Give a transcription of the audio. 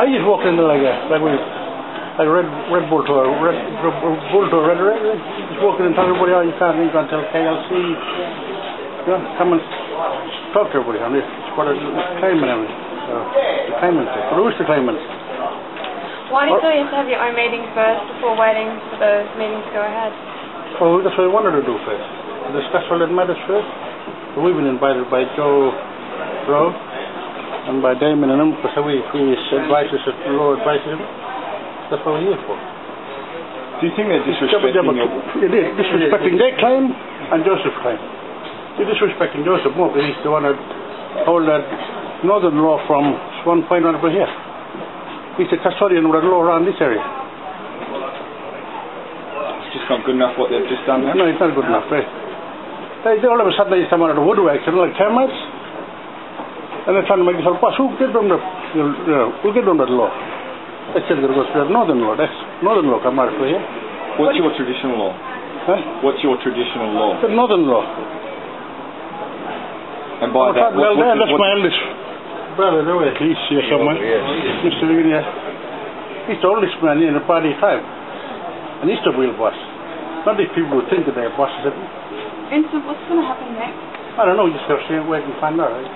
I just walked in there like a, like we, like a red, red bull to a red, red bull to a red, red, just walking and telling everybody, oh, you can't leave until KLC, you know, come and talk to everybody on this, it's what it's claiming everything, so, the claimants, the rooster claimants. Why do oh. you have to have your own meeting first before waiting for the meeting to go ahead? Well, that's what we wanted to do first, discuss all that matters first. We've been invited by Joe Roe and by Damon and them, because we, we advice us, Roe advises them. That's what we're here for. Do you think they're disrespecting Jabba, it is, disrespecting their claim and Joseph's claim. You're disrespecting Joseph more because he's the one that hold that northern law from one point on over here. He's the custodian of that law around this area. It's just not good enough what they've just done now? No, it's not good enough. Eh? They, they all of a sudden they come out of the woodworks and like termites. And they're trying to make themselves boss. Who gave them the, you who gave them that law? They said there was the northern law. That's northern law come out of here. What's your traditional law? Huh? What's your traditional law? The northern law. And by oh, that, well, what, there, what, that's what, my eldest brother, there, where he's here oh, somewhere. Mr. Wiggin, He's the oldest man in the party time. And he's the real boss. Not these people who think that they're bosses. Vincent, what's going to happen next? I don't know, you just have to wait and find out. Right?